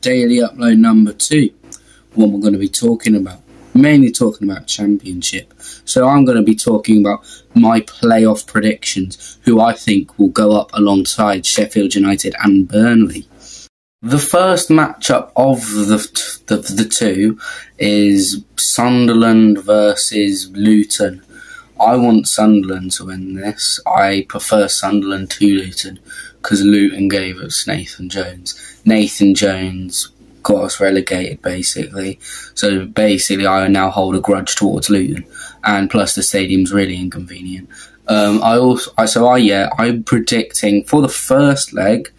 daily upload number two. What we're going to be talking about, mainly talking about championship. So I'm going to be talking about my playoff predictions, who I think will go up alongside Sheffield United and Burnley. The first matchup of the, the the two is Sunderland versus Luton. I want Sunderland to win this. I prefer Sunderland to Luton because Luton gave us Nathan Jones. Nathan Jones got us relegated basically. So basically, I now hold a grudge towards Luton, and plus the stadium's really inconvenient. Um, I also, I, so I yeah, I'm predicting for the first leg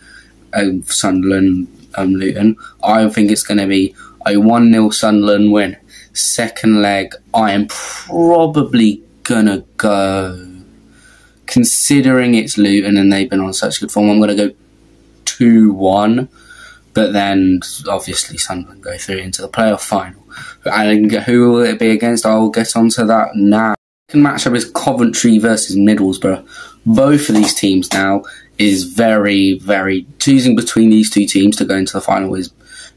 of Sunderland um, Luton. I think it's going to be a one 0 Sunderland win. Second leg, I am probably gonna go. Considering it's Luton and they've been on such good form, I'm gonna go two one. But then obviously Sunderland go through into the playoff final. And who will it be against? I'll get onto that now. Second matchup is Coventry versus Middlesbrough. Both of these teams now is very, very choosing between these two teams to go into the final is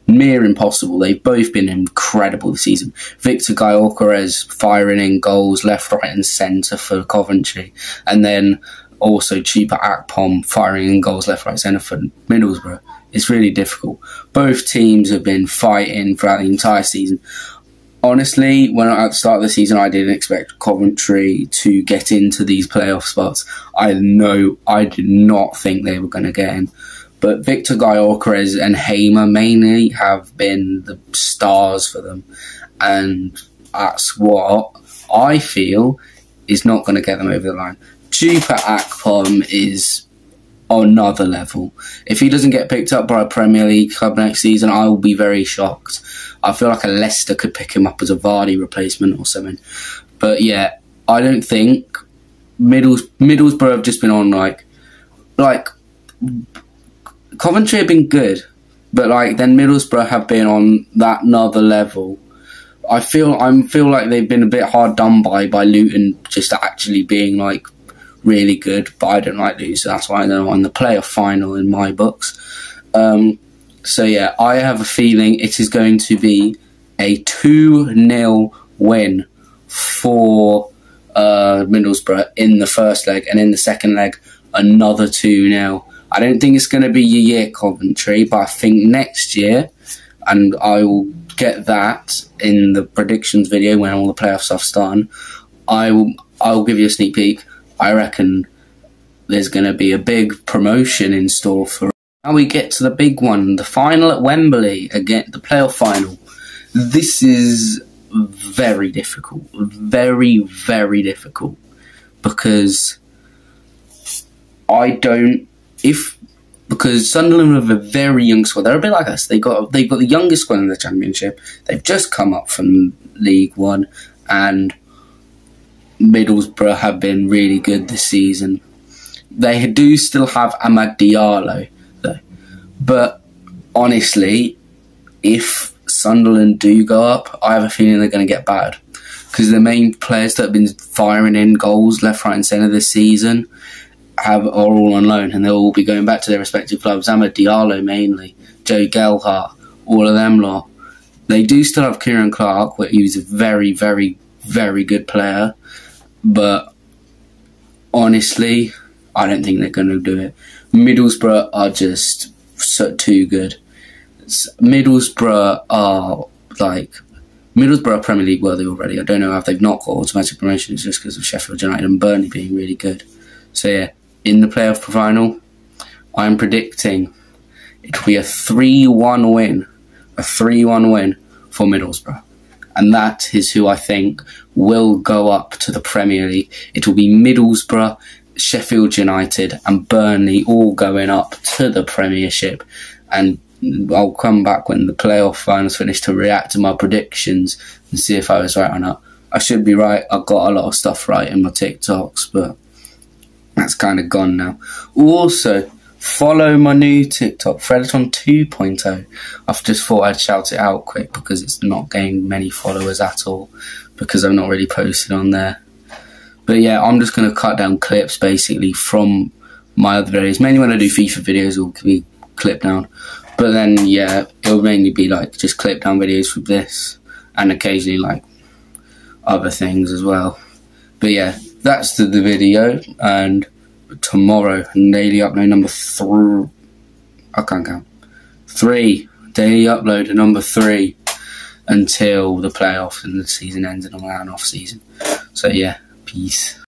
near impossible. They've both been incredible this season. Victor Gyökeres firing in goals left, right, and centre for Coventry, and then also Chuba Akpom firing in goals left, right, centre for Middlesbrough. It's really difficult. Both teams have been fighting throughout the entire season. Honestly, when at the start of the season, I didn't expect Coventry to get into these playoff spots. I know I did not think they were going to get in. But Victor Gyökeres and Hamer mainly have been the stars for them. And that's what I feel is not going to get them over the line. Chuba Akpom is another level. If he doesn't get picked up by a Premier League club next season, I will be very shocked. I feel like a Leicester could pick him up as a Vardy replacement or something. But yeah, I don't think Middles Middlesbrough have just been on like like Coventry have been good, but like then Middlesbrough have been on that another level. I feel I feel like they've been a bit hard done by by Luton just actually being like really good, but I don't like Luton, so that's why they're on the playoff final in my books. Um, so yeah, I have a feeling it is going to be a two 0 win for uh, Middlesbrough in the first leg, and in the second leg another two 0 I don't think it's going to be your year Coventry, but I think next year, and I will get that in the predictions video when all the playoff stuff's done. I will. I will give you a sneak peek. I reckon there's going to be a big promotion in store for. Now we get to the big one, the final at Wembley again, the playoff final. This is very difficult, very very difficult because I don't if because Sunderland have a very young squad, they're a bit like us. They got they've got the youngest squad in the Championship. They've just come up from League One, and Middlesbrough have been really good this season. They do still have Amad Diallo though, but honestly, if Sunderland do go up, I have a feeling they're going to get bad because the main players that have been firing in goals left, right, and centre this season have are all on loan and they'll all be going back to their respective clubs. Amad Diallo mainly, Joe Gelhardt, all of them lot. They do still have Ciaran Clark, where he's a very, very, very good player, but honestly, I don't think they're going to do it. Middlesbrough are just so, too good. Middlesbrough are like Middlesbrough Premier League worthy already. I don't know if they've not got automatic promotion. It's just because of Sheffield United and Burnley being really good. So yeah, in the playoff final, I'm predicting it will be a 3 1 win. A 3 1 win for Middlesbrough. And that is who I think will go up to the Premier League. It will be Middlesbrough, Sheffield United, and Burnley all going up to the Premiership. And I'll come back when the playoff finals finish to react to my predictions and see if I was right or not. I should be right. I've got a lot of stuff right in my TikToks, but that's kind of gone now. Also, follow my new TikTok, Fredatron 2.0. I've just thought I'd shout it out quick because it's not gained many followers at all because I'm not really posted on there. But yeah, I'm just going to cut down clips basically from my other videos. Mainly when I do FIFA videos, will be clipped down. But then, yeah, it'll mainly be like just clip down videos from this and occasionally like other things as well. But yeah, that's the, the video. And tomorrow, daily upload number three. I can't count. Three. Daily upload number three until the playoffs and the season ends and all that off season. So yeah, peace.